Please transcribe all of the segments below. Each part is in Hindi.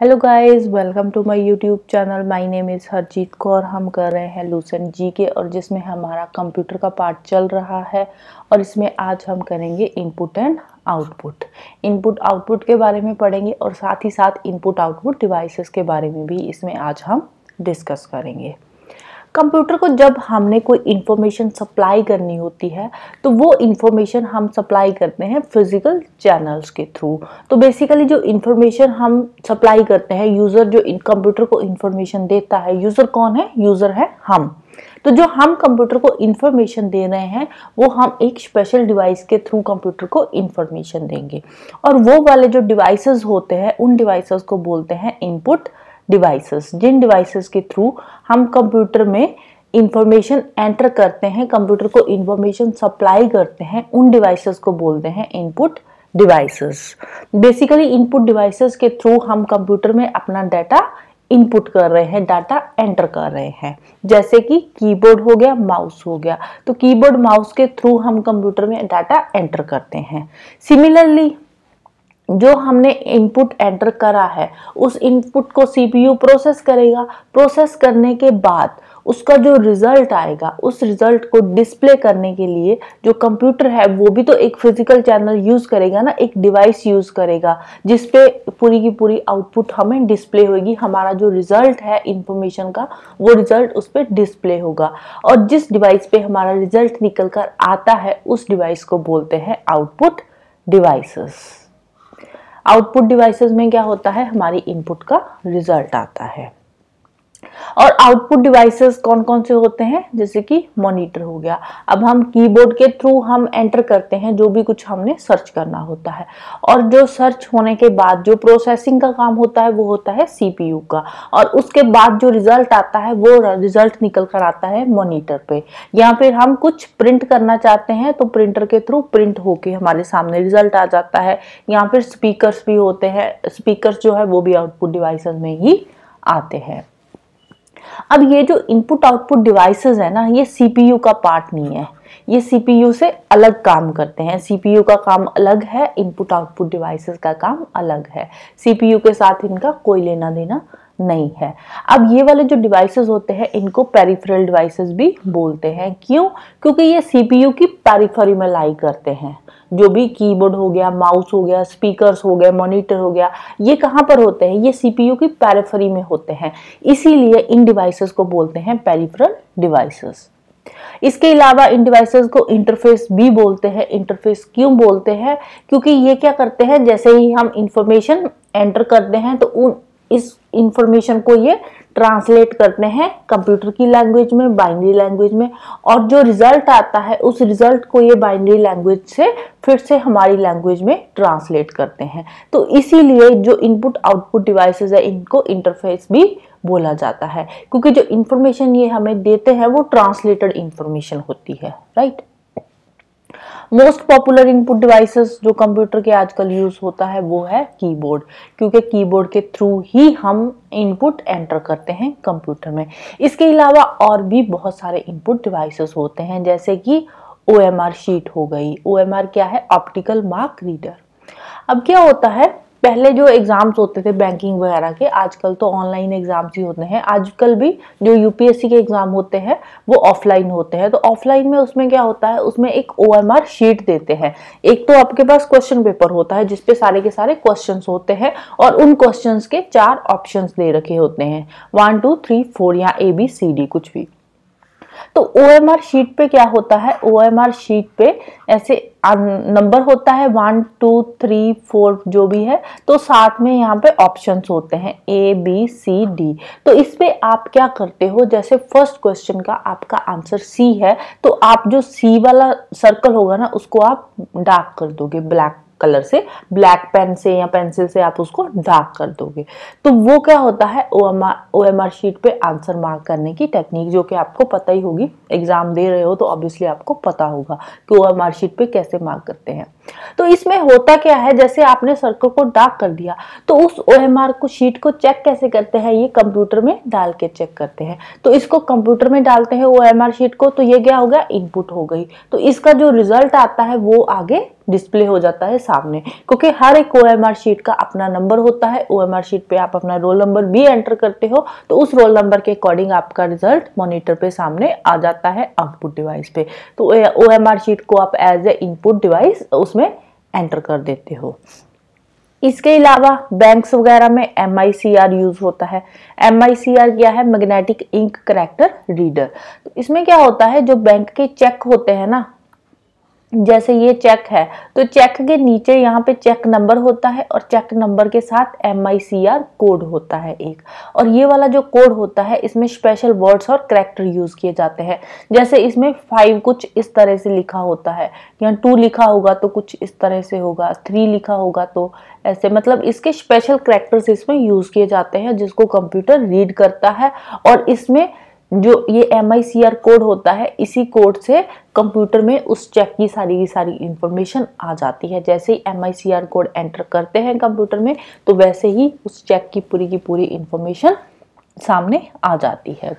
Hello guys welcome to my YouTube channel my name is Harjeet Kaur हम कर रहे हैं लूसन जी के, और जिसमें हमारा कंप्यूटर का पार्ट चल रहा है, और इसमें आज हम करेंगे input and output input output के बारे में पढ़ेंगे, और साथ ही साथ इनपुट आउटपुट डिवाइसेस के बारे में भी इसमें आज हम डिस्कस करेंगे। कंप्यूटर को जब हमने कोई इन्फॉर्मेशन सप्लाई करनी होती है तो वो इन्फॉर्मेशन हम सप्लाई करते हैं फ़िज़िकल चैनल्स के थ्रू तो बेसिकली जो इन्फॉर्मेशन हम सप्लाई करते हैं यूज़र जो कंप्यूटर को इन्फॉर्मेशन देता है यूज़र कौन है? यूज़र है हम. तो जो हम कंप्यूटर को इन्फॉर्मेशन दे रहे हैं, वो हम एक स्पेशल डिवाइस के थ्रू कंप्यूटर को इन्फॉर्मेशन देंगे. और वो वाले जो डिवाइसेस होते हैं, उन डिवाइसेस को बोलते हैं इनपुट डिवाइसेस। जिन डिवाइसेस के थ्रू हम कंप्यूटर में इंफॉर्मेशन एंटर करते हैं, कंप्यूटर को इंफॉर्मेशन सप्लाई करते हैं, उन डिवाइसेस को बोलते हैं input devices basically input devices के थ्रू हम कंप्यूटर में अपना डाटा इनपुट कर रहे हैं डाटा एंटर कर रहे हैं। जैसे कि कीबोर्ड हो गया माउस हो गया। तो कीबोर्ड माउस के थ्रू हम कंप्यूटर में डाटा एंटर करते हैं। सिमिलरली जो हमने इनपुट एंटर करा है, उस इनपुट को सीपीयू प्रोसेस करेगा। प्रोसेस करने के बाद उसका जो रिज़ल्ट आएगा, उस रिज़ल्ट को डिस्प्ले करने के लिए जो कंप्यूटर है, वो भी तो एक फ़िज़िकल चैनल यूज़ करेगा ना, एक डिवाइस यूज़ करेगा, जिसपे पूरी की पूरी आउटपुट हमें डिस्प्ले होगी हमारा जो रिज़ल्ट है इंफॉर्मेशन का, वो रिज़ल्ट उस पर डिस्प्ले होगा। और जिस डिवाइस पे हमारा रिज़ल्ट निकल कर आता है, उस डिवाइस को बोलते हैं आउटपुट डिवाइसेस आउटपुट डिवाइसेस में क्या होता है? हमारी इनपुट का रिज़ल्ट आता है। और आउटपुट डिवाइसेस कौन कौन से होते हैं? जैसे कि मॉनिटर हो गया। अब हम कीबोर्ड के थ्रू हम एंटर करते हैं, जो भी कुछ हमने सर्च करना होता है। और जो सर्च होने के बाद जो प्रोसेसिंग का काम होता है, वो होता है सीपीयू का। और उसके बाद जो रिज़ल्ट आता है, वो रिज़ल्ट निकल कर आता है मॉनिटर पे। या फिर हम कुछ प्रिंट करना चाहते हैं तो प्रिंटर के थ्रू प्रिंट होके हमारे सामने रिज़ल्ट आ जाता है। या फिर स्पीकर्स भी होते हैं स्पीकर जो है, वो भी आउटपुट डिवाइसेस में ही आते हैं। अब ये जो इनपुट आउटपुट डिवाइसेस है ना, ये सीपीयू का पार्ट नहीं है। ये सीपीयू से अलग काम करते हैं। सीपीयू का काम अलग है इनपुट आउटपुट डिवाइसेस का काम अलग है। सीपीयू के साथ इनका कोई लेना देना नहीं है। अब ये वाले जो डिवाइसेस होते हैं, इनको पेरिफेरल डिवाइसेस भी बोलते हैं। क्यों? क्योंकि ये सीपीयू की पेरिफेरी में लाई करते हैं। जो भी कीबोर्ड हो गया माउस हो गया स्पीकर्स हो गया मॉनिटर हो गया, ये कहाँ पर होते हैं? ये सीपीयू की पेरिफेरी में होते हैं। इसीलिए इन डिवाइसेस को बोलते हैं पेरिफेरल डिवाइसेस इसके अलावा इन डिवाइसेस को इंटरफेस भी बोलते हैं। इंटरफेस क्यों बोलते हैं? क्योंकि ये क्या करते हैं? जैसे ही हम इंफॉर्मेशन एंटर करते हैं तो उन इस इंफॉर्मेशन को ये ट्रांसलेट करते हैं कंप्यूटर की लैंग्वेज में, बाइनरी लैंग्वेज में, और जो रिज़ल्ट आता है, उस रिज़ल्ट को ये बाइनरी लैंग्वेज से फिर से हमारी लैंग्वेज में ट्रांसलेट करते हैं। तो इसीलिए जो इनपुट आउटपुट डिवाइसेस है, इनको इंटरफेस भी बोला जाता है, क्योंकि जो इंफॉर्मेशन ये हमें देते हैं, वो ट्रांसलेटेड इंफॉर्मेशन होती है right most popular input devices जो कंप्यूटर के आजकल यूज़ होता है, वो है कीबोर्ड क्योंकि कीबोर्ड के थ्रू ही हम इनपुट एंटर करते हैं कंप्यूटर में. इसके अलावा और भी बहुत सारे इनपुट डिवाइसेस होते हैं, जैसे कि ओएमआर शीट हो गई. ओएमआर क्या है? ऑप्टिकल मार्क रीडर अब क्या होता है? पहले जो एग्ज़ाम्स होते थे बैंकिंग वगैरह के, आजकल तो ऑनलाइन एग्ज़ाम्स ही होते हैं। आजकल भी जो यूपीएससी के एग्ज़ाम होते हैं, वो ऑफलाइन होते हैं। तो ऑफलाइन में उसमें क्या होता है? उसमें एक ओएमआर शीट देते हैं। एक तो आपके पास क्वेश्चन पेपर होता है, जिसपे सारे के सारे क्वेश्चन होते हैं और उन क्वेश्चन के चार ऑप्शन दे रखे होते हैं। वन टू थ्री फोर या ए बी सी डी कुछ भी। तो ओ एम आर शीट पे क्या होता है? ओ एम आर शीट पे ऐसे नंबर होता है वन टू थ्री फोर जो भी है तो साथ में यहाँ पे ऑप्शंस होते हैं ए बी सी डी तो इस पे आप क्या करते हो? जैसे फ़र्स्ट क्वेश्चन का आपका आंसर सी है तो आप जो सी वाला सर्कल होगा ना, उसको आप डार्क कर दोगे ब्लैक कलर से, ब्लैक पेन से या पेंसिल से आप उसको डार्क कर दोगे। तो वो क्या होता है ओ एम आर शीट पे आंसर मार्क करने की टेक्निक जो कि आपको पता ही होगी, एग्ज़ाम दे रहे हो तो ऑब्वियसली आपको पता होगा कि ओ एम आर शीट पे कैसे मार्क करते हैं। तो इसमें होता क्या है, जैसे आपने सर्कल को डार्क कर दिया तो उस ओ एम आर को, शीट को चेक कैसे करते हैं, ये कंप्यूटर में डाल के चेक करते हैं। तो इसको कंप्यूटर में डालते हैं ओ एम आर शीट को तो ये क्या हो गया, इनपुट हो गई। तो इसका जो रिज़ल्ट आता है, वो आगे डिस्प्ले हो जाता है सामने। क्योंकि हर एक ओएमआर शीट का अपना नंबर होता है। ओएमआर शीट पे आप अपना रोल नंबर भी एंटर करते हो। तो उस रोल नंबर के अकॉर्डिंग आपका रिज़ल्ट मॉनिटर पे सामने आ जाता है आउटपुट डिवाइस पे। तो ओएमआर शीट को आप एज ए इनपुट डिवाइस उसमें एंटर कर देते हो। इसके अलावा बैंक्स वगैरह में एमआईसीआर यूज़ होता है। एमआईसीआर क्या है? मैग्नेटिक इंक करेक्टर रीडर तो इसमें क्या होता है? जो बैंक के चेक होते हैं ना जैसे ये चेक है तो चेक के नीचे यहाँ पे चेक नंबर होता है और चेक नंबर के साथ एम कोड होता है एक। और ये वाला जो कोड होता है, इसमें स्पेशल वर्ड्स और करेक्टर यूज़ किए जाते हैं। जैसे इसमें फाइव कुछ इस तरह से लिखा होता है, या टू लिखा होगा तो कुछ इस तरह से होगा थ्री लिखा होगा तो ऐसे। मतलब इसके स्पेशल करेक्टर्स इसमें यूज़ किए जाते हैं, जिसको कंप्यूटर रीड करता है और इसमें जो ये आर कोड होता है, इसी कोड से कंप्यूटर में उस चेक की सारी की सारी इंफॉर्मेशन आ जाती है। जैसे ही आर कोड एंटर करते हैं कंप्यूटर में तो वैसे ही उस चेक की पूरी की पूरी इंफॉर्मेशन सामने आ जाती है।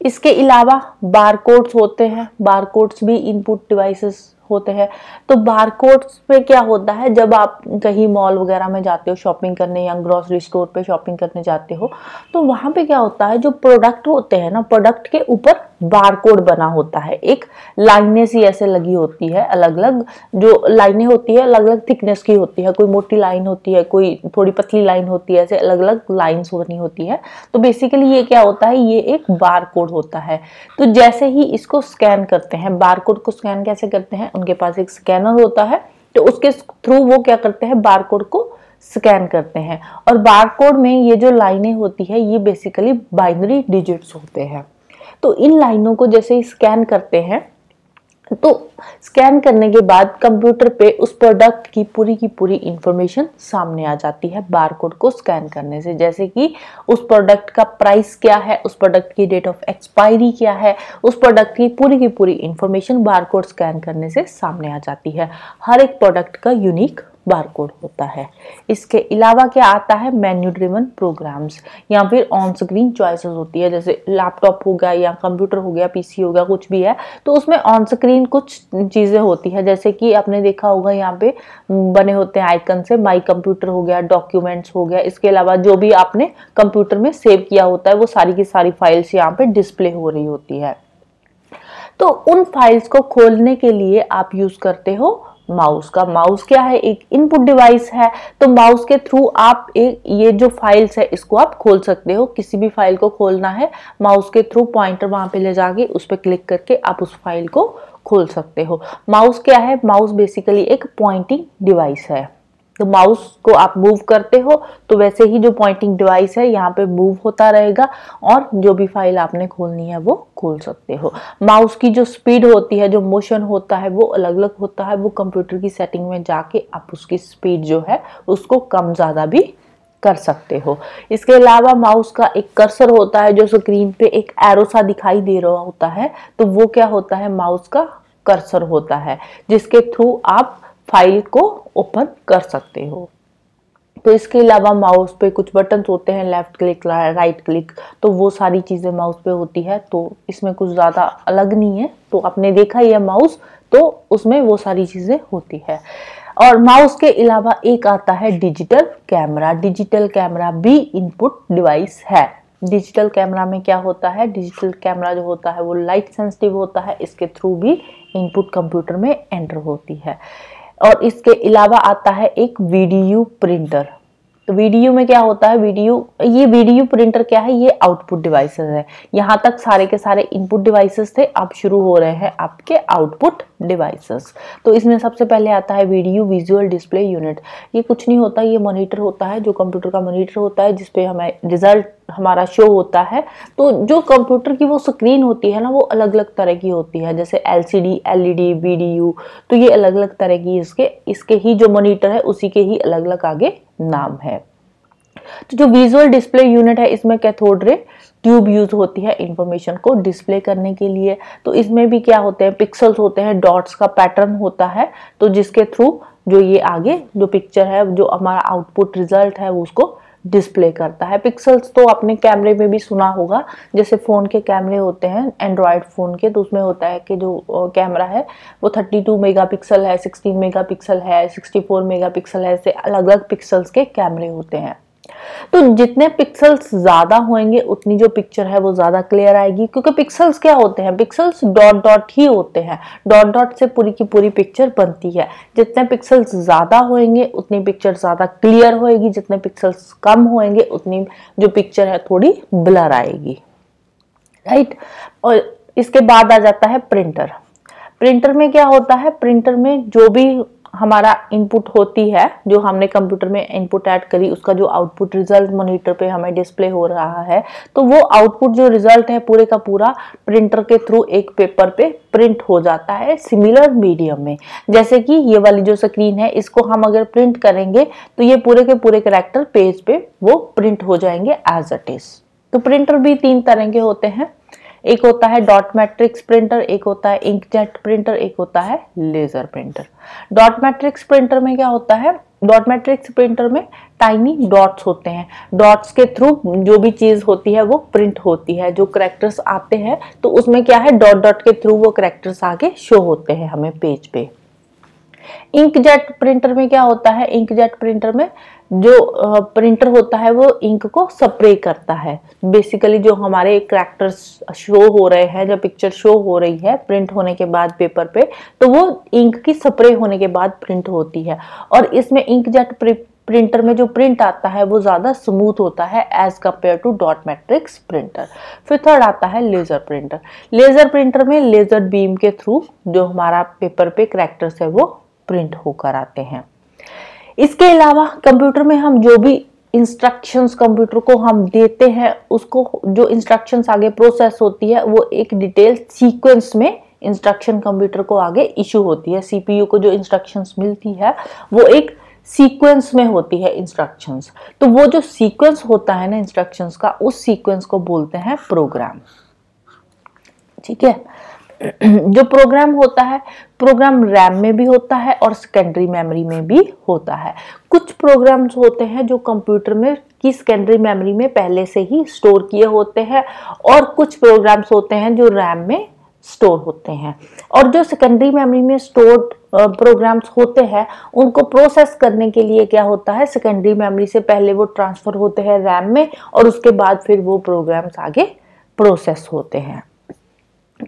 इसके अलावा बार कोड्स होते हैं। बार कोड्स भी इनपुट डिवाइसेस होते हैं। तो बारकोड्स पे क्या होता है? जब आप कहीं मॉल वगैरह में जाते हो शॉपिंग करने या ग्रॉसरी स्टोर पे शॉपिंग करने जाते हो तो वहाँ पे क्या होता है? जो प्रोडक्ट होते हैं ना प्रोडक्ट के ऊपर बारकोड बना होता है। एक लाइनें सी ऐसे लगी होती है अलग अलग जो लाइनें होती है अलग अलग थिकनेस की होती है। कोई मोटी लाइन होती है, कोई थोड़ी पतली लाइन होती है, ऐसे अलग अलग लाइन्स बनी होती है। तो बेसिकली ये क्या होता है, ये एक बार कोड होता है। तो जैसे ही इसको स्कैन करते हैं बार कोड को स्कैन कैसे करते हैं, उनके पास एक स्कैनर होता है तो उसके थ्रू वो क्या करते हैं बार कोड को स्कैन करते हैं। और बार कोड में ये जो लाइनें होती है, ये बेसिकली बाइनरी डिजिट्स होते हैं। तो इन लाइनों को जैसे ही स्कैन करते हैं तो स्कैन करने के बाद कंप्यूटर पे उस प्रोडक्ट की पूरी की पूरी इंफॉर्मेशन सामने आ जाती है बारकोड को स्कैन करने से। जैसे कि उस प्रोडक्ट का प्राइस क्या है, उस प्रोडक्ट की डेट ऑफ़ एक्सपायरी क्या है, उस प्रोडक्ट की पूरी की पूरी इंफॉर्मेशन बारकोड स्कैन करने से सामने आ जाती है। हर एक प्रोडक्ट का यूनिक बारकोड होता है। इसके अलावा क्या आता है? मेन्यू ड्रिवन प्रोग्राम्स या फिर ऑन स्क्रीन चॉइसेस होती है, जैसे लैपटॉप हो गया या कंप्यूटर हो गया पीसी हो गया, कुछ भी है तो उसमें ऑन स्क्रीन कुछ चीज़ें होती है, जैसे कि आपने देखा होगा यहाँ पे बने होते हैं आइकन से माई कंप्यूटर हो गया डॉक्यूमेंट्स हो गया, इसके अलावा जो भी आपने कंप्यूटर में सेव किया होता है, वो सारी की सारी फाइल्स यहाँ पे डिस्प्ले हो रही होती है। तो उन फाइल्स को खोलने के लिए आप यूज़ करते हो माउस का। माउस क्या है? एक इनपुट डिवाइस है। तो माउस के थ्रू आप एक ये जो फाइल्स है, इसको आप खोल सकते हो। किसी भी फ़ाइल को खोलना है, माउस के थ्रू पॉइंटर वहाँ पे ले जाके उस पर क्लिक करके आप उस फ़ाइल को खोल सकते हो। माउस क्या है? माउस बेसिकली एक पॉइंटिंग डिवाइस है। तो माउस को आप मूव करते हो तो वैसे ही जो पॉइंटिंग डिवाइस है, यहाँ पे मूव होता रहेगा और जो भी फ़ाइल आपने खोलनी है, वो खोल सकते हो। माउस की जो स्पीड होती है, जो मोशन होता है, वो अलग अलग होता है। वो कंप्यूटर की सेटिंग में जाके आप उसकी स्पीड जो है, उसको कम ज़्यादा भी कर सकते हो। इसके अलावा माउस का एक कर्सर होता है, जो स्क्रीन पे एक एरो सा दिखाई दे रहा होता है तो वो क्या होता है? माउस का कर्सर होता है, जिसके थ्रू आप फ़ाइल को ओपन कर सकते हो। तो इसके अलावा माउस पे कुछ बटन होते हैं, लेफ़्ट क्लिक राइट क्लिक तो वो सारी चीज़ें माउस पे होती है। तो इसमें कुछ ज़्यादा अलग नहीं है। तो आपने देखा ही है माउस तो उसमें वो सारी चीज़ें होती है। और माउस के अलावा एक आता है डिजिटल कैमरा। डिजिटल कैमरा भी इनपुट डिवाइस है। डिजिटल कैमरा में क्या होता है? डिजिटल कैमरा जो होता है वो लाइट सेंसिटिव होता है। इसके थ्रू भी इनपुट कंप्यूटर में एंटर होती है। और इसके अलावा आता है एक वीडियो प्रिंटर। तो वीडियो में क्या होता है? वीडियो, ये वीडियो प्रिंटर क्या है? ये आउटपुट डिवाइसेस है। यहाँ तक सारे के सारे इनपुट डिवाइसेस थे। अब शुरू हो रहे हैं आपके आउटपुट डिवाइसेस। तो इसमें सबसे पहले आता है वीडियो विजुअल डिस्प्ले यूनिट। ये कुछ नहीं होता, ये मॉनिटर होता है, जो कंप्यूटर का मॉनिटर होता है, जिसपे हमें रिज़ल्ट हमारा शो होता है। तो जो कंप्यूटर की वो स्क्रीन होती है ना, वो अलग अलग तरह की होती है, जैसे एल सी डी एल तो ये अलग अलग तरह की इसके इसके ही जो मोनीटर है, उसी के ही अलग अलग आगे नाम है। तो जो विजुअल डिस्प्ले यूनिट है, इसमें कैथोड रे ट्यूब यूज़ होती है इंफॉर्मेशन को डिस्प्ले करने के लिए। तो इसमें भी क्या होते हैं? पिक्सल्स होते हैं डॉट्स का पैटर्न होता है। तो जिसके थ्रू जो ये आगे जो पिक्चर है, जो हमारा आउटपुट रिज़ल्ट है उसको डिस्प्ले करता है। पिक्सल्स तो अपने कैमरे में भी सुना होगा। जैसे फ़ोन के कैमरे होते हैं एंड्रॉयड फ़ोन के तो उसमें होता है कि जो कैमरा है, वो 32 मेगापिक्सल है 16 मेगापिक्सल है 64 मेगापिक्सल है, ऐसे अलग अलग पिक्सल्स के कैमरे होते हैं। तो जितने पिक्सल्स ज़्यादा होंगे उतनी जो पिक्चर है वो ज़्यादा क्लियर आएगी। क्योंकि पिक्सल्स क्या होते हैं? पिक्सल्स डॉट डॉट ही होते हैं। डॉट डॉट से पूरी की पूरी पिक्चर बनती है। जितने पिक्सल्स ज़्यादा होंगे उतनी पिक्चर ज़्यादा क्लियर होएगी। जितने पिक्सल्स कम होंगे उतनी जो पिक्चर है थोड़ी ब्लर आएगी। राइट और इसके बाद आ जाता है प्रिंटर प्रिंटर में क्या होता है? प्रिंटर में जो भी हमारा इनपुट होती है, जो हमने कंप्यूटर में इनपुट ऐड करी, उसका जो आउटपुट रिज़ल्ट मॉनिटर पे हमें डिस्प्ले हो रहा है तो वो आउटपुट जो रिज़ल्ट है पूरे का पूरा प्रिंटर के थ्रू एक पेपर पे प्रिंट हो जाता है सिमिलर मीडियम में। जैसे कि ये वाली जो स्क्रीन है, इसको हम अगर प्रिंट करेंगे तो ये पूरे के पूरे करेक्टर पेज पे वो प्रिंट हो जाएँगे एज अ इज़ तो प्रिंटर भी तीन तरह के होते हैं एक होता है डॉट मैट्रिक्स प्रिंटर, एक होता है इंकजेट प्रिंटर एक होता है laser printer dot matrix printer में क्या होता है? डॉट मैट्रिक्स प्रिंटर में टाइनी डॉट्स होते हैं। डॉट्स के थ्रू जो भी चीज़ होती है, वो प्रिंट होती है। जो करेक्टर्स आते हैं तो उसमें क्या है? डॉट डॉट के थ्रू वो करेक्टर्स आगे शो होते हैं हमें पेज पे। इंकजेट प्रिंटर में क्या होता है? इंकजेट प्रिंटर में जो प्रिंटर होता है, वो इंक को स्प्रे करता है। बेसिकली जो हमारे करेक्टर्स शो हो रहे हैं, जो पिक्चर शो हो रही है प्रिंट होने के बाद पेपर पे तो वो इंक की स्प्रे होने के बाद प्रिंट होती है। और इसमें इंक जेट प्रिंटर में जो प्रिंट आता है, वो ज़्यादा स्मूथ होता है as compare to dot matrix printer फिर थर्ड आता है लेज़र प्रिंटर लेज़र प्रिंटर में लेज़र बीम के थ्रू जो हमारा पेपर पे करेक्टर्स है, वो प्रिंट होकर आते हैं। इसके अलावा कंप्यूटर में हम जो भी इंस्ट्रक्शंस कंप्यूटर को हम देते हैं, उसको जो इंस्ट्रक्शंस आगे प्रोसेस होती है, वो एक डिटेल सीक्वेंस में इंस्ट्रक्शन कंप्यूटर को आगे इशू होती है। सीपीयू को जो इंस्ट्रक्शंस मिलती है, वो एक सीक्वेंस में होती है इंस्ट्रक्शंस तो वो जो सीक्वेंस होता है ना इंस्ट्रक्शंस का, उस सीक्वेंस को बोलते हैं प्रोग्राम ठीक है? जो प्रोग्राम होता है प्रोग्राम रैम में भी होता है और सेकेंडरी मेमोरी में भी होता है। कुछ प्रोग्राम्स होते हैं जो कंप्यूटर में की सेकेंडरी मेमोरी में पहले से ही स्टोर किए होते हैं और कुछ प्रोग्राम्स होते हैं जो रैम में स्टोर होते हैं। और जो सेकेंडरी मेमोरी में स्टोर प्रोग्राम्स होते हैं, उनको प्रोसेस करने के लिए क्या होता है? सेकेंडरी मेमोरी से पहले वो ट्रांसफ़र होते हैं रैम में और उसके बाद फिर वो प्रोग्राम्स आगे प्रोसेस होते हैं।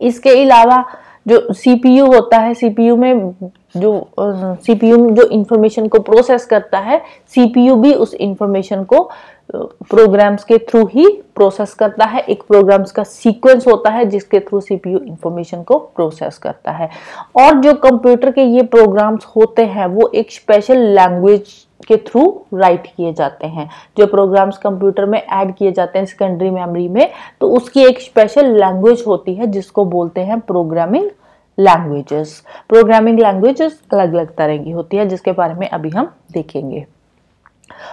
इसके अलावा जो सीपीयू होता है सीपीयू में जो सीपीयू जो इंफॉर्मेशन को प्रोसेस करता है सीपीयू भी उस इंफॉर्मेशन को प्रोग्राम्स के थ्रू ही प्रोसेस करता है। एक प्रोग्राम्स का सीक्वेंस होता है, जिसके थ्रू सीपीयू इंफॉर्मेशन को प्रोसेस करता है। और जो कंप्यूटर के ये प्रोग्राम्स होते हैं, वो एक स्पेशल लैंग्वेज के थ्रू राइट किए जाते हैं। जो प्रोग्राम्स कंप्यूटर में ऐड किए जाते हैं सेकेंडरी मेमोरी में तो उसकी एक स्पेशल लैंग्वेज होती है, जिसको बोलते हैं प्रोग्रामिंग लैंग्वेजेस प्रोग्रामिंग लैंग्वेजेस अलग अलग तरह की होती है, जिसके बारे में अभी हम देखेंगे।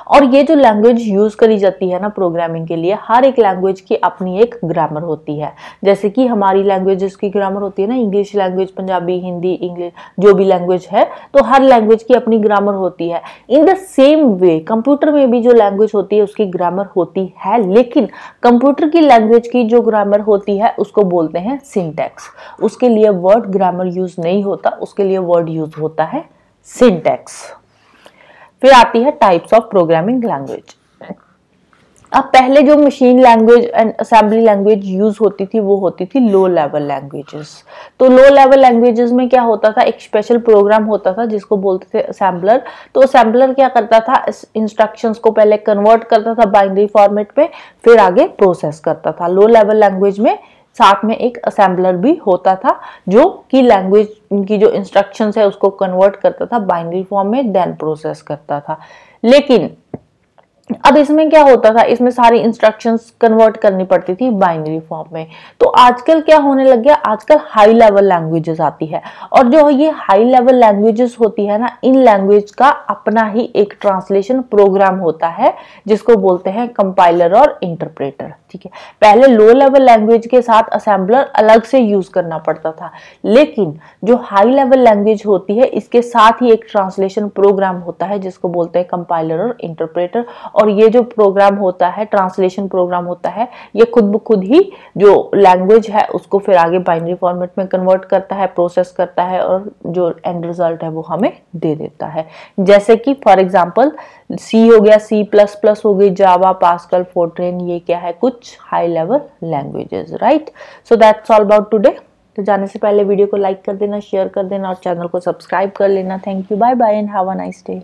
और ये जो लैंग्वेज यूज़ करी जाती है ना प्रोग्रामिंग के लिए, हर एक लैंग्वेज की अपनी एक ग्रामर होती है। जैसे कि हमारी लैंग्वेजेस की ग्रामर होती है ना English language Punjabi Hindi English जो भी लैंग्वेज है तो हर लैंग्वेज की अपनी ग्रामर होती है। In the same way computer में भी जो लैंग्वेज होती है, उसकी ग्रामर होती है, लेकिन कंप्यूटर की लैंग्वेज की जो ग्रामर होती है, उसको बोलते हैं सिंटेक्स उसके लिए वर्ड ग्रामर यूज़ नहीं होता, उसके लिए वर्ड यूज़ होता है सिंटेक्स फिर आती है टाइप्स ऑफ़ प्रोग्रामिंग लैंग्वेज अब पहले जो machine language and assembly language use होती थी, वो होती थी लो लेवल लैंग्वेजेस तो लो लेवल लैंग्वेजेस में क्या होता था? एक स्पेशल प्रोग्राम होता था जिसको बोलते थे असेंबलर तो असेंबलर क्या करता था? इंस्ट्रक्शंस को पहले कन्वर्ट करता था बाइनरी फॉर्मेट में, फिर आगे प्रोसेस करता था. लो लेवल लैंग्वेज में साथ में एक असेंबलर भी होता था, जो कि लैंग्वेज की जो इंस्ट्रक्शंस है, उसको कन्वर्ट करता था बाइनरी फॉर्म में देन प्रोसेस करता था। लेकिन अब इसमें क्या होता था? इसमें सारी इंस्ट्रक्शंस कन्वर्ट करनी पड़ती थी बाइनरी फॉर्म में। तो आजकल क्या होने लग गया? आजकल हाई लेवल लैंग्वेजेस आती है। और जो ये हाई लेवल लैंग्वेजेस होती है ना, इन लैंग्वेज का अपना ही एक ट्रांसलेशन प्रोग्राम होता है, जिसको बोलते हैं कंपाइलर और इंटरप्रेटर ठीक है? पहले लो लेवल लैंग्वेज के साथ असेंबलर अलग से यूज़ करना पड़ता था। लेकिन जो हाई लेवल लैंग्वेज होती है, इसके साथ ही एक ट्रांसलेशन प्रोग्राम होता है, जिसको बोलते हैं कंपाइलर और इंटरप्रेटर और ये जो प्रोग्राम होता है ट्रांसलेशन प्रोग्राम होता है, ये खुद ब खुद ही जो लैंग्वेज है, उसको फिर आगे बाइनरी फॉर्मेट में कन्वर्ट करता है प्रोसेस करता है और जो एंड रिज़ल्ट है वो हमें दे देता है। जैसे कि फॉर एग्ज़ाम्पल सी हो गया सी प्लस प्लस हो गई जावा पास्कल फोर्ट्रेन ये क्या है? कुछ high level languages right so that's all about today तो जाने से पहले वीडियो को लाइक कर देना शेयर कर देना और चैनल को सब्सक्राइब कर लेना। Thank you bye bye and have a nice day